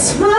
Christmas.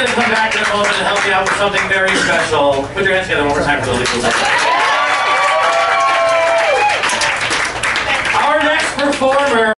going to come back in a moment and help me out with something very special. Put your hands together one more time for the legal Our next performer